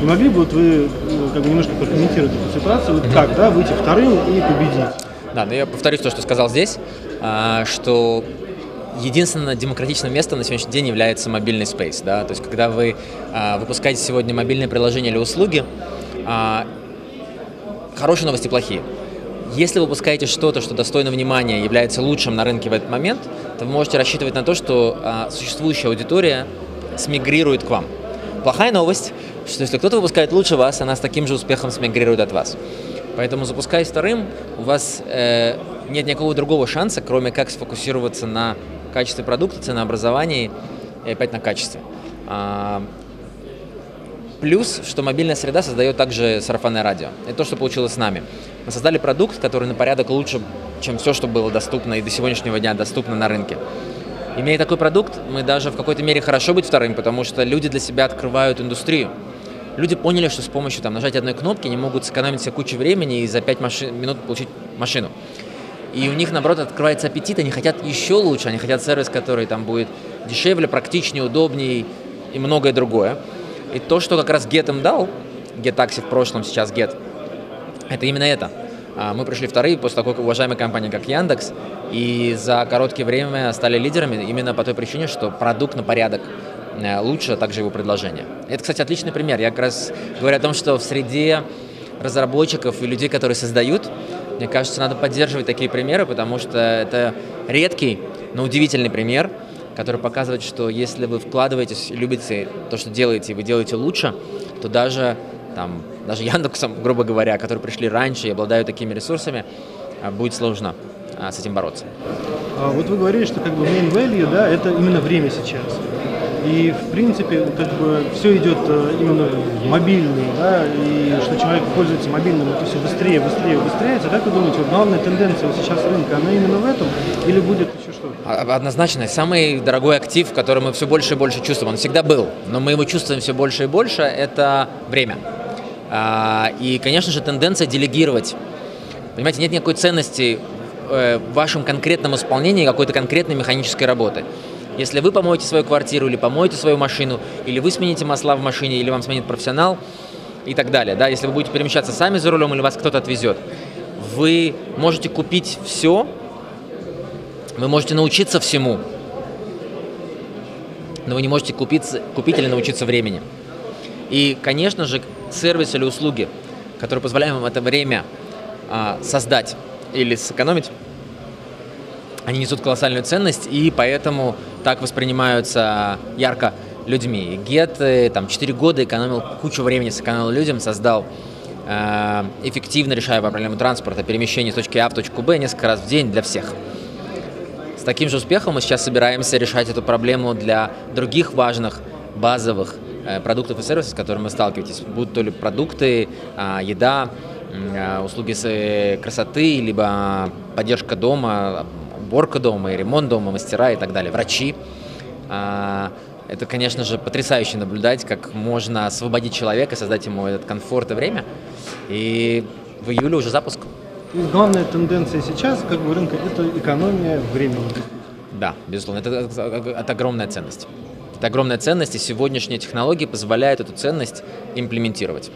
Не могли бы вот вы ну, как бы немножко прокомментировать эту ситуацию, вот как, да, выйти вторым и победить? Да, но я повторюсь то, что сказал здесь, а, что единственное демократичное место на сегодняшний день является мобильный спейс. Да? То есть, когда вы а, выпускаете сегодня мобильное приложение или услуги, а, хорошие новости плохие. Если вы выпускаете что-то, что достойно внимания, является лучшим на рынке в этот момент, то вы можете рассчитывать на то, что а, существующая аудитория смигрирует к вам. Плохая новость, что если кто-то выпускает лучше вас, она с таким же успехом смигрирует от вас. Поэтому запускаясь вторым, у вас э, нет никакого другого шанса, кроме как сфокусироваться на качестве продукта, ценообразовании и опять на качестве. А, плюс, что мобильная среда создает также сарафанное радио. Это то, что получилось с нами. Мы создали продукт, который на порядок лучше, чем все, что было доступно и до сегодняшнего дня доступно на рынке. Имея такой продукт, мы даже в какой-то мере хорошо быть вторым, потому что люди для себя открывают индустрию. Люди поняли, что с помощью там, нажатия одной кнопки они могут сэкономить себе кучу времени и за 5 машин, минут получить машину. И у них, наоборот, открывается аппетит, они хотят еще лучше, они хотят сервис, который там будет дешевле, практичнее, удобнее и многое другое. И то, что как раз Get им дал, Get Taxi в прошлом, сейчас Get, это именно это. А, мы пришли вторые после такой уважаемой компании, как Яндекс, и за короткое время стали лидерами именно по той причине, что продукт на порядок лучше, а также его предложение. Это, кстати, отличный пример. Я как раз говорю о том, что в среде разработчиков и людей, которые создают, мне кажется, надо поддерживать такие примеры, потому что это редкий, но удивительный пример, который показывает, что если вы вкладываетесь, любите то, что делаете, и вы делаете лучше, то даже там, даже Яндексом, грубо говоря, которые пришли раньше и обладают такими ресурсами, а, будет сложно а, с этим бороться. А вот вы говорили, что как бы main value, да, это именно время сейчас. И, в принципе, как бы все идет э, именно мобильный, да, и что человек пользуется мобильным, это все быстрее, быстрее, быстрее. Как вы думаете, вот главная тенденция сейчас рынка, она именно в этом или будет еще что-то? А, однозначно. Самый дорогой актив, который мы все больше и больше чувствуем, он всегда был, но мы его чувствуем все больше и больше, это время. А, и, конечно же, тенденция делегировать. Понимаете, нет никакой ценности э, в вашем конкретном исполнении какой-то конкретной механической работы. Если вы помоете свою квартиру, или помоете свою машину, или вы смените масла в машине, или вам сменит профессионал и так далее, да, если вы будете перемещаться сами за рулем, или вас кто-то отвезет, вы можете купить все, вы можете научиться всему, но вы не можете купить, купить или научиться времени. И, конечно же, сервис или услуги, которые позволяют вам это время а, создать или сэкономить, они несут колоссальную ценность, и поэтому так воспринимаются ярко людьми. Э, там 4 года экономил кучу времени, сэкономил людям, создал э, эффективно решая проблему транспорта, перемещения с точки А в точку Б несколько раз в день для всех. С таким же успехом мы сейчас собираемся решать эту проблему для других важных базовых э, продуктов и сервисов, с которыми мы сталкиваетесь. Будут то ли продукты, э, еда, э, услуги с, э, красоты, либо поддержка дома, уборка дома, и ремонт дома, мастера и так далее, врачи. А, это, конечно же, потрясающе наблюдать, как можно освободить человека, создать ему этот комфорт и время. И в июле уже запуск. И главная тенденция сейчас, как бы рынка, это экономия времени. Да, безусловно, это, это, это огромная ценность. Это огромная ценность, и сегодняшние технологии позволяют эту ценность имплементировать.